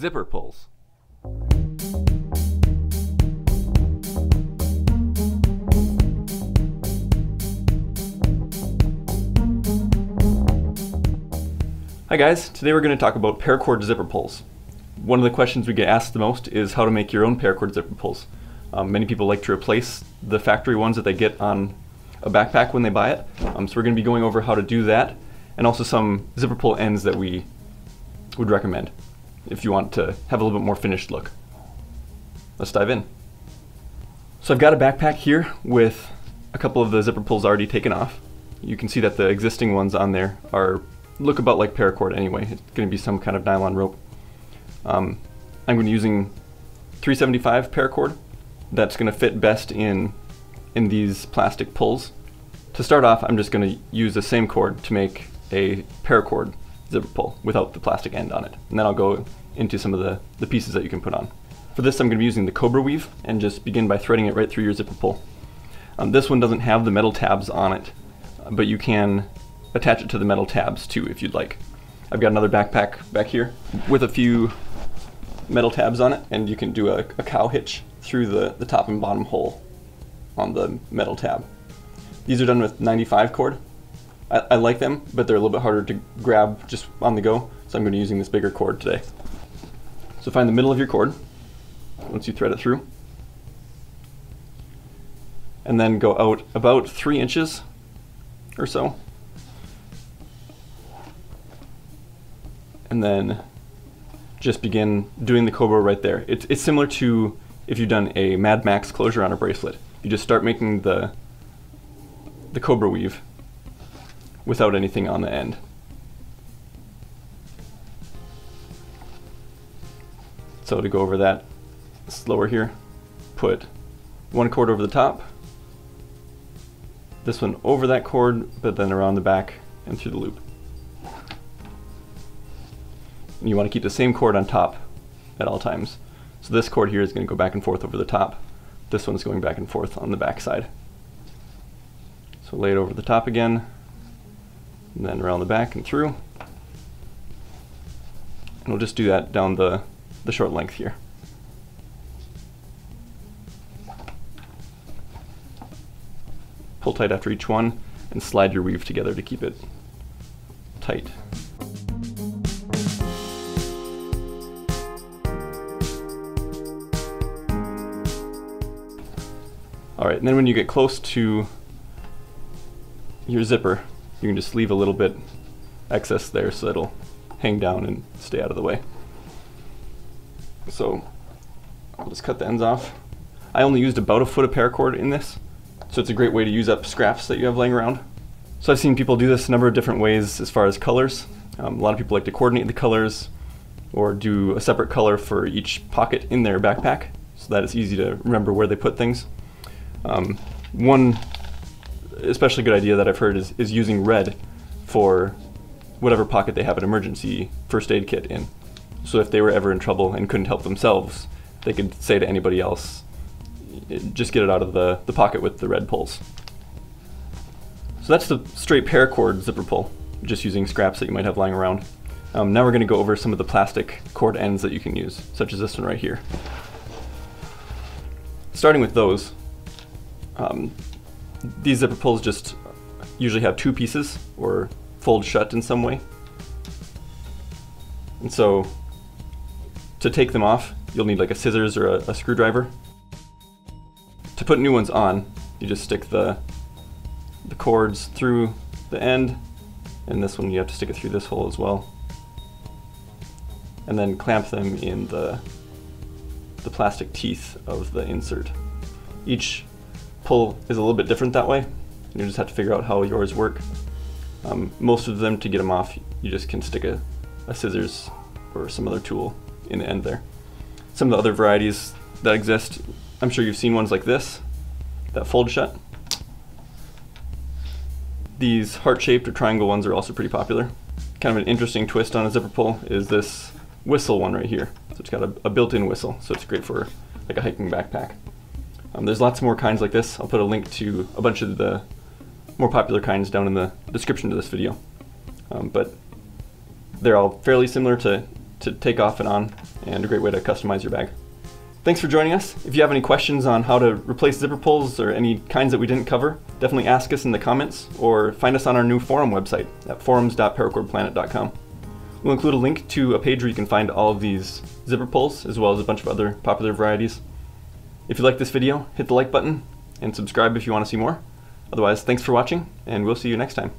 Zipper pulls. Hi guys, today we're going to talk about paracord zipper pulls. One of the questions we get asked the most is how to make your own paracord zipper pulls. Um, many people like to replace the factory ones that they get on a backpack when they buy it. Um, so we're going to be going over how to do that and also some zipper pull ends that we would recommend if you want to have a little bit more finished look. Let's dive in. So I've got a backpack here with a couple of the zipper pulls already taken off. You can see that the existing ones on there are look about like paracord anyway. It's going to be some kind of nylon rope. Um, I'm going to be using 375 paracord. That's going to fit best in in these plastic pulls. To start off, I'm just going to use the same cord to make a paracord zipper pull without the plastic end on it. And then I'll go into some of the, the pieces that you can put on. For this, I'm going to be using the Cobra Weave and just begin by threading it right through your zipper pull. Um, this one doesn't have the metal tabs on it, but you can attach it to the metal tabs too if you'd like. I've got another backpack back here with a few metal tabs on it and you can do a, a cow hitch through the, the top and bottom hole on the metal tab. These are done with 95 cord. I, I like them, but they're a little bit harder to grab just on the go, so I'm going to be using this bigger cord today. So find the middle of your cord once you thread it through. And then go out about three inches or so and then just begin doing the Cobra right there. It's, it's similar to if you've done a Mad Max closure on a bracelet. You just start making the, the Cobra weave without anything on the end. So to go over that slower here, put one cord over the top, this one over that cord, but then around the back and through the loop. And you want to keep the same cord on top at all times. So this cord here is going to go back and forth over the top. This one's going back and forth on the back side. So lay it over the top again, and then around the back and through. And we'll just do that down the, the short length here. Pull tight after each one and slide your weave together to keep it tight. Alright, and then when you get close to your zipper, you can just leave a little bit excess there so it'll hang down and stay out of the way. So I'll just cut the ends off. I only used about a foot of paracord in this, so it's a great way to use up scraps that you have laying around. So I've seen people do this a number of different ways as far as colors. Um, a lot of people like to coordinate the colors or do a separate color for each pocket in their backpack so that it's easy to remember where they put things. Um, one especially good idea that I've heard is, is using red for whatever pocket they have an emergency first aid kit in. So if they were ever in trouble and couldn't help themselves, they could say to anybody else, just get it out of the, the pocket with the red pulls. So that's the straight paracord zipper pull, just using scraps that you might have lying around. Um, now we're going to go over some of the plastic cord ends that you can use, such as this one right here. Starting with those, um, these zipper pulls just usually have two pieces or fold shut in some way. And so to take them off, you'll need like a scissors or a, a screwdriver. To put new ones on, you just stick the, the cords through the end, and this one you have to stick it through this hole as well. And then clamp them in the, the plastic teeth of the insert. Each pull is a little bit different that way. You just have to figure out how yours work. Um, most of them, to get them off, you just can stick a, a scissors or some other tool in the end there. Some of the other varieties that exist, I'm sure you've seen ones like this, that fold shut. These heart-shaped or triangle ones are also pretty popular. Kind of an interesting twist on a zipper pull is this whistle one right here. So it's got a, a built-in whistle, so it's great for like a hiking backpack. Um, there's lots more kinds like this. I'll put a link to a bunch of the more popular kinds down in the description to this video. Um, but they're all fairly similar to to take off and on, and a great way to customize your bag. Thanks for joining us. If you have any questions on how to replace zipper pulls or any kinds that we didn't cover, definitely ask us in the comments or find us on our new forum website at forums.paracordplanet.com. We'll include a link to a page where you can find all of these zipper pulls as well as a bunch of other popular varieties. If you like this video, hit the like button and subscribe if you want to see more. Otherwise, thanks for watching, and we'll see you next time.